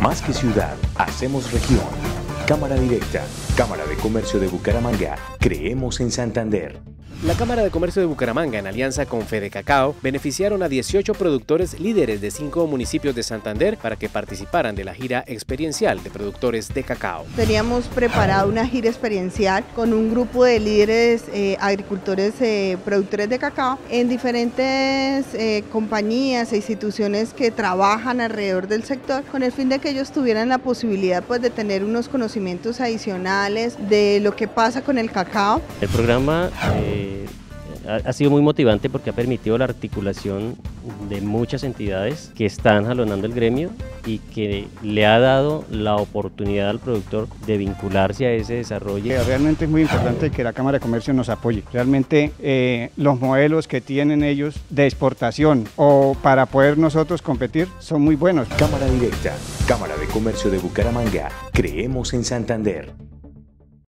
Más que ciudad, hacemos región. Cámara Directa, Cámara de Comercio de Bucaramanga, creemos en Santander. La Cámara de Comercio de Bucaramanga, en alianza con Fede Cacao, beneficiaron a 18 productores líderes de cinco municipios de Santander para que participaran de la gira experiencial de productores de cacao. Teníamos preparado una gira experiencial con un grupo de líderes eh, agricultores eh, productores de cacao en diferentes eh, compañías e instituciones que trabajan alrededor del sector con el fin de que ellos tuvieran la posibilidad pues, de tener unos conocimientos adicionales de lo que pasa con el cacao. El programa ha, sido muy motivante porque ha permitido la articulación de muchas entidades que están jalonando el gremio y que le ha dado la oportunidad al productor de vincularse a ese desarrollo. Realmente es muy importante que la Cámara de Comercio nos apoye. Realmente eh, los modelos que tienen ellos de exportación o para poder nosotros competir son muy buenos. Cámara Directa, Cámara de Comercio de Bucaramanga, creemos en Santander.